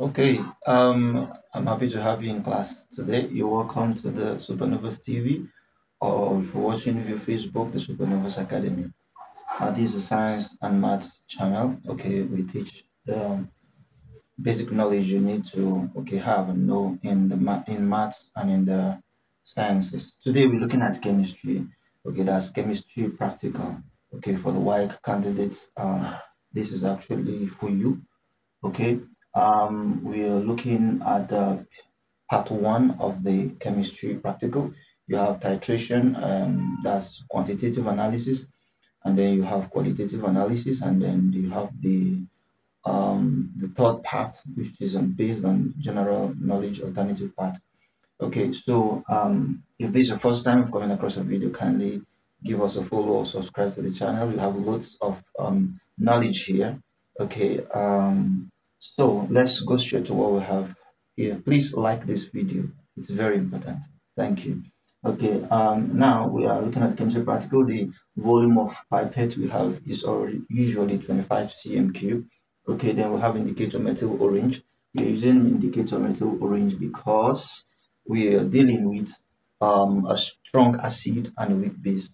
Okay, um, I'm happy to have you in class today. You're welcome to the Supernovas TV, or if you're watching via Facebook, the Supernovas Academy. Uh, this is a science and maths channel. Okay, we teach the basic knowledge you need to okay have and know in the ma- in maths and in the sciences. Today we're looking at chemistry. Okay, that's chemistry practical. Okay, for the WAEC candidates, uh, this is actually for you. Okay, um, we are looking at uh, part one of the chemistry practical. You have titration, um, that's quantitative analysis, and then you have qualitative analysis, and then you have the um, the third part, which is um, based on general knowledge alternative part. Okay, so um, if this is your first time of coming across a video, kindly give us a follow or subscribe to the channel. We have lots of um, knowledge here. Okay, um, so let's go straight to what we have here. Please like this video. It's very important. Thank you. Okay, um, now we are looking at chemistry practical. The volume of pipette we have is already usually 25 cm cube. Okay, then we have indicator methyl orange. We're using indicator methyl orange because we are dealing with um, a strong acid and a weak base.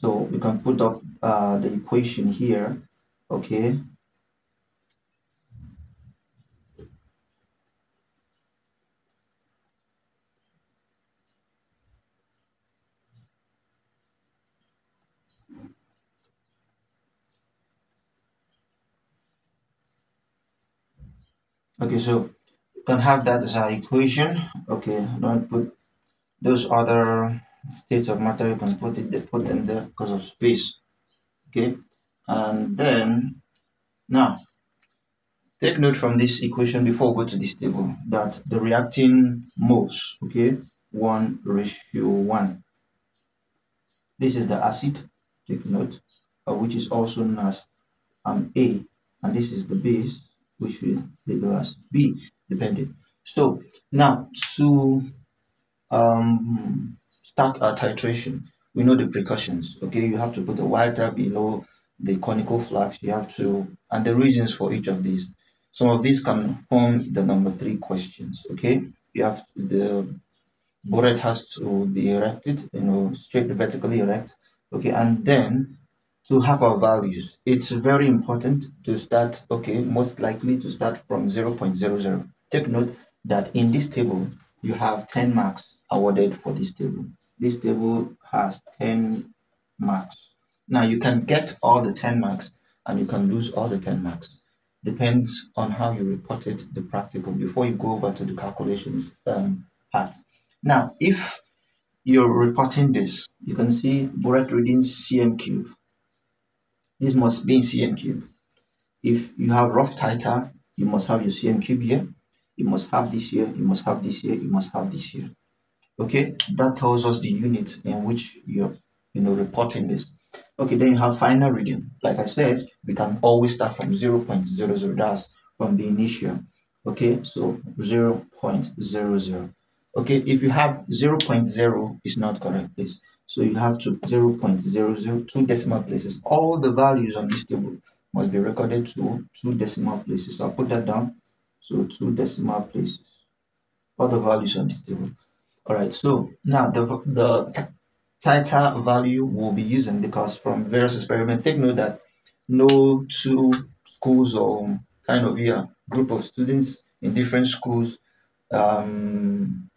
So we can put up uh, the equation here. Okay, Okay, so you can have that as our equation. Okay, don't put those other states of matter, you can put it put them there because of space. Okay, and then now take note from this equation before we go to this table that the reacting moles, okay, one ratio one. This is the acid, take note, uh, which is also known as um, A, and this is the base, which we label as B, dependent. So now to um, start our titration, we know the precautions. Okay, you have to put a wire below the conical flask. You have to, and the reasons for each of these. Some of these can form the number three questions. Okay, you have to, the burette has to be erected, you know, straight vertically erect. Okay, and then to have our values, it's very important to start, okay, most likely to start from 0.00. Take note that in this table, you have 10 marks awarded for this table. This table has 10 marks. Now you can get all the 10 marks and you can lose all the 10 marks. Depends on how you reported the practical before you go over to the calculations um, part. Now, if you're reporting this, you can see Burette reading CM cube this must be in cm cube. If you have rough titer, you must have your cm cube here. You must have this here. You must have this here. You must have this here. Okay, that tells us the unit in which you're, you know, reporting this. Okay, then you have final reading. Like I said, we can always start from 0 0.00. That's from the initial. Okay, so 0 0.00. Okay, if you have 0 0.0, it's not correct, please. So you have to 0 0.00, decimal places. All the values on this table must be recorded to two decimal places. I'll put that down. So two decimal places. All the values on this table. All right. So now the the titer value will be using because from various experiments, take note that no two schools or kind of yeah group of students in different schools um,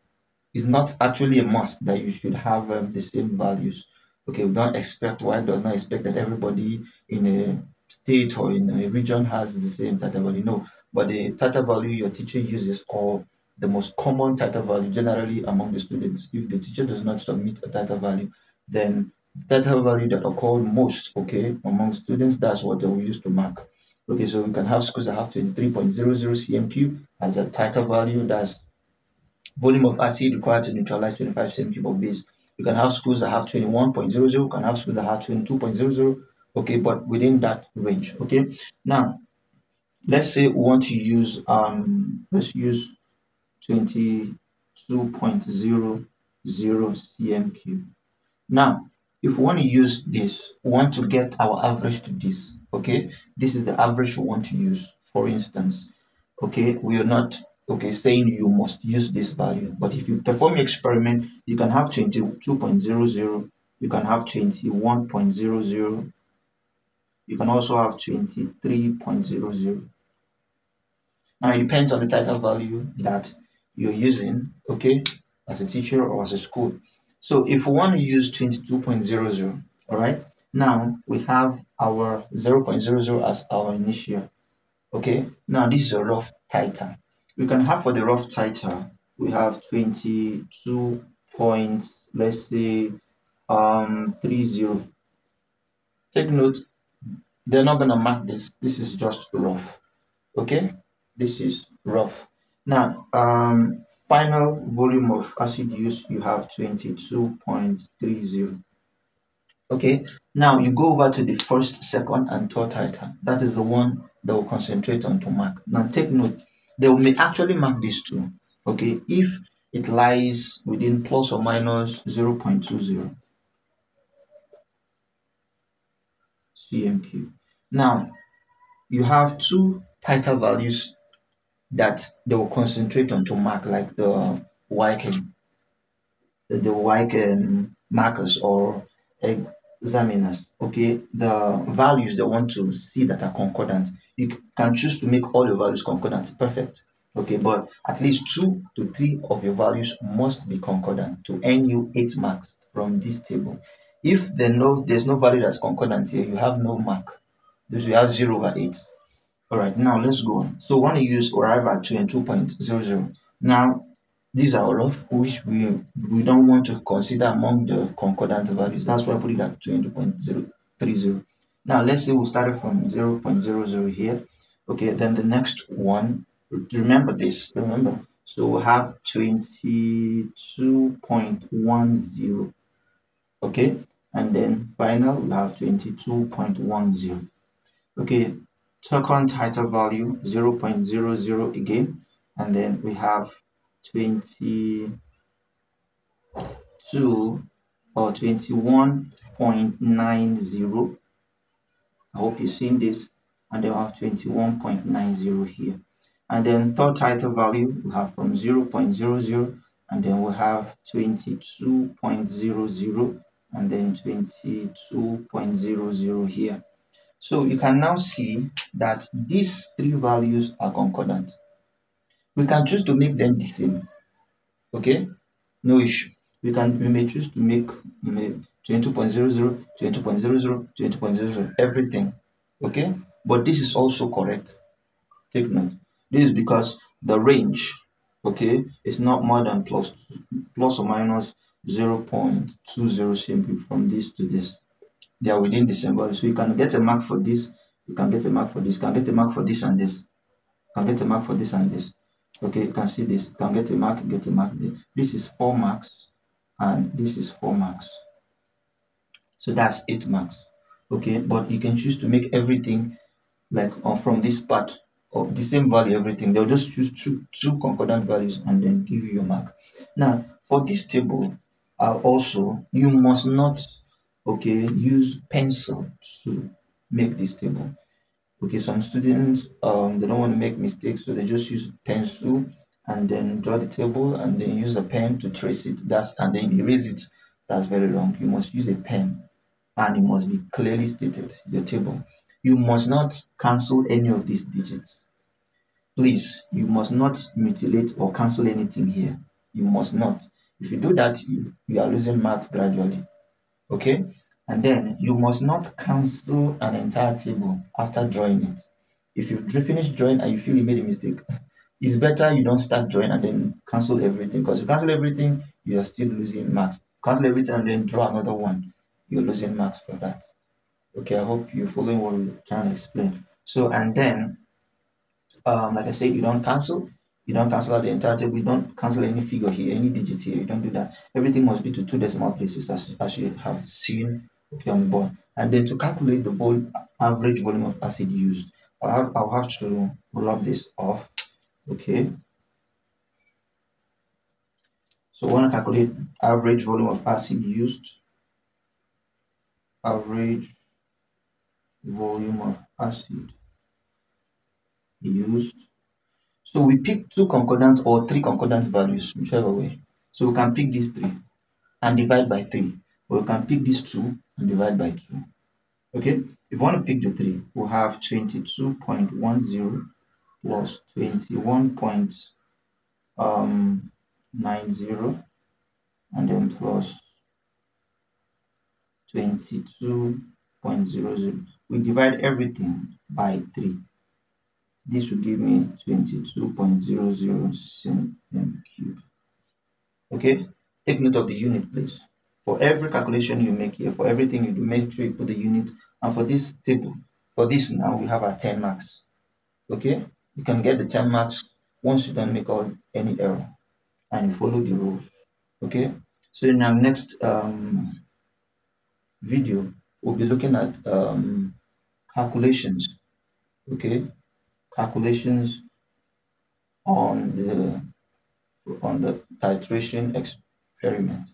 it's not actually a must that you should have um, the same values. Okay, we don't expect, one does not expect that everybody in a state or in a region has the same titer value. No, but the titer value your teacher uses or the most common titer value generally among the students. If the teacher does not submit a titer value, then the titer value that occur most, okay, among students, that's what they will use to mark. Okay, so we can have schools that have 23.00 cm cube as a titer value, that's volume of acid required to neutralize 25 cm of base. You can have schools that have 21.00, you can have schools that have 22.00, okay, but within that range, okay. Now, let's say we want to use, um, let's use 22.00 cm cube. Now, if we want to use this, we want to get our average to this, okay. This is the average we want to use, for instance. okay we are not okay saying you must use this value. But if you perform experiment you can have 22.00 you can have 21.00 you can also have 23.00 now it depends on the titer value that you're using okay as a teacher or as a school. So if we want to use 22.00 all right now we have our 0.00 as our initial okay? Now this is a rough titer we can have for the rough titer we have 22 points let's say um 30 take note they're not to mark this this is just rough okay? This is rough. Now um final volume of acid use you have 22.30 okay now you go over to the first second and third titer that is the one that will concentrate on to mark. Now take note they may actually mark these two okay if it lies within plus or minus 0.20 cmq now you have two titer values that they will concentrate on to mark like the WAEC the um, markers or examiners okay? The values they want to see that are concordant. You can choose to make all your values concordant. Perfect. Okay but at least two to three of your values must be concordant to earn you eight marks from this table. If no there's no value that's concordant here you have no mark. This we have 0 over 8 all right now let's go on. So want to use arrive at 22.00 now these are all of which we we don't want to consider among the concordant values. That's why i put it at 20.030 now let's say we started from 0.00 here. Okay then the next one remember this remember. So we have 22.10 okay and then final we have 22.10 okay second titer value 0.00 again. And then we have 22 or 21.90 I hope you've seen this and then we have 21.90 here. And then third titer value we have from 0.00 and then we have 22.00 and then 22.00 here. So you can now see that these three values are concordant. We can choose to make them the same. Okay, no issue. We can we may choose to make 22.00, 22.00, 20.00, everything. Okay, but this is also correct. Take note. This is because the range, okay, is not more than plus plus or minus 0.20 cm from this to this they are within the. So you can get a mark for this, you can get a mark for this, you can get a mark for this and this, you can get a mark for this and this. Okay, you can see this, you can get a mark, get a mark. This is four marks, and this is four marks. So that's eight marks. Okay, but you can choose to make everything like uh, from this part of the same value, everything. They'll just choose two, two concordant values and then give you your mark. Now, for this table, uh, also, you must not okay use pencil to make this table okay some students um they don't want to make mistakes so they just use pencil and then draw the table and then use a pen to trace it. That's and then erase it. That's very wrong. You must use a pen and it must be clearly stated your table. You must not cancel any of these digits. Please you must not mutilate or cancel anything here. You must not. If you do that you you are losing marks gradually. Okay and then you must not cancel an entire table after drawing it if you finish drawing and you feel you made a mistake it's better you don't start drawing and then cancel everything because you cancel everything you are still losing marks cancel everything and then draw another one you're losing marks for that okay i hope you're following what we're trying to explain so and then um like i said you don't cancel you don't cancel out the entire table. You don't cancel any figure here, any digits here. You don't do that. Everything must be to two decimal places as, as you have seen okay, on the board. And then to calculate the vol average volume of acid used, I'll have, I'll have to rub this off. Okay. So when I calculate average volume of acid used. Average volume of acid used So we pick two concordant or three concordant values, whichever way. So we can pick these three and divide by 3. Or we can pick these 2 and divide by 2. Okay, if we want to pick the 3, we'll have 22.10 plus 21.90 um, and then plus 22.00. We divide everything by 3. This will give me 22.00 cm. Okay, Take note of the unit, please. For every calculation you make here, for everything you do, make sure you put the unit. And for this table, for this now, we have our 10 marks. Okay? You can get the 10 marks once you don't make all any error and you follow the rules. Okay? So in our next um, video, we'll be looking at um, calculations. Okay? Calculations on the on the titration experiment.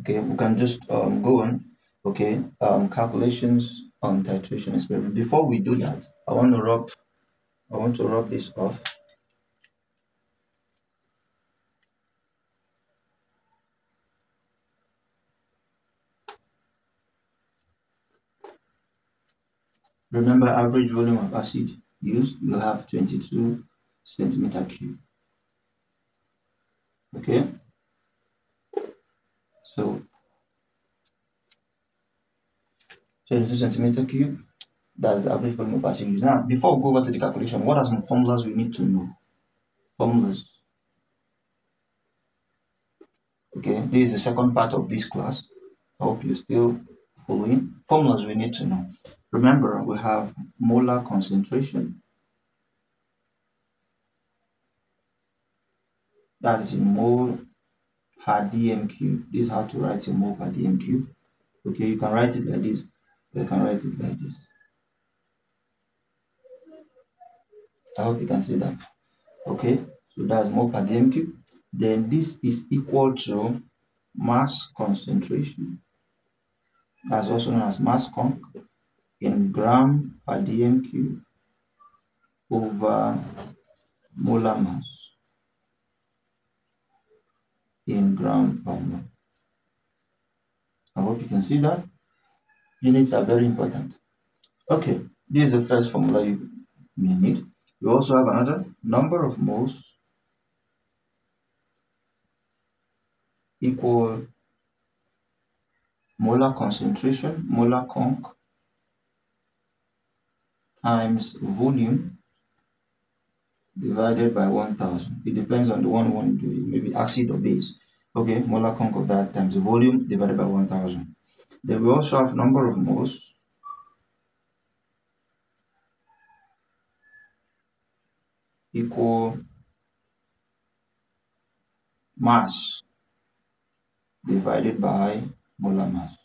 Okay, we can just um, go on. Okay, um, calculations on titration experiment. Before we do that, I want to rub, I want to rub this off. Remember average volume of acid used, you have 22 centimeter cube. Okay. So 22 centimeter cube, that's the average volume of acid used. Now, before we go over to the calculation, what are some formulas we need to know? Formulas. Okay, this is the second part of this class. I hope you're still following. Formulas we need to know. Remember, we have molar concentration. That is in mole per dm cube. This is how to write your mole per dm cube. Okay, you can write it like this. You can write it like this. I hope you can see that. Okay, so that's mole per dm cube. Then this is equal to mass concentration. That's also known as mass conc in gram per dm cube over molar mass. In ground oh, power. I hope you can see that. Units are very important. Okay, this is the first formula you may need. We also have another number of moles equal molar concentration, molar conc times volume divided by 1000. It depends on the one one do, maybe acid or base. Okay, molar conc of that times the volume divided by 1000. Then we also have number of moles equal mass divided by molar mass.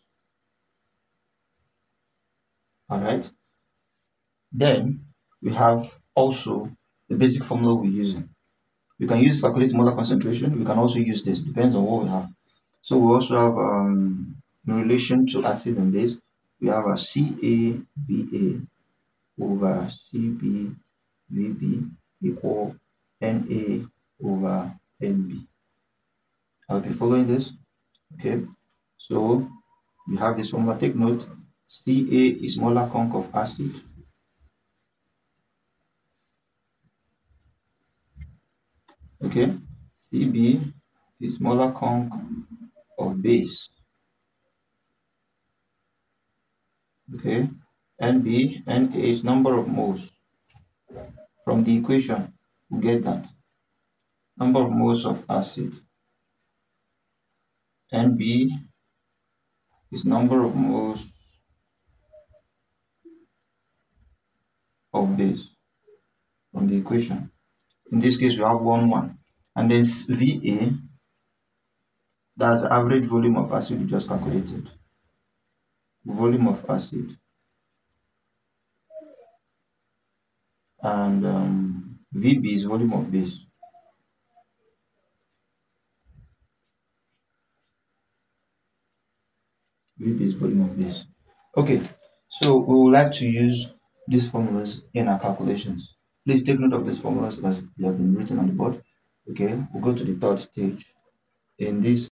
Alright. Then we have also the basic formula we're using. We can use calculate molar concentration. We can also use this. Depends on what we have. So we also have um, in relation to acid and base, we have a CaVa over CbVb equal Na over Nb. I'll be following this. Okay. So we have this formula. Take note. Ca is molar conc of acid okay. Cb is molar conc of base. Okay. Nb na is number of moles. From the equation we get that number of moles of acid. Nb is number of moles of base from the equation in this case, we have 1, 1. And then VA, that's the average volume of acid we just calculated. Volume of acid. And um, VB is volume of base. VB is volume of base. Okay, so we would like to use these formulas in our calculations. Please take note of these formulas as they have been written on the board. Okay, we'll go to the third stage. In this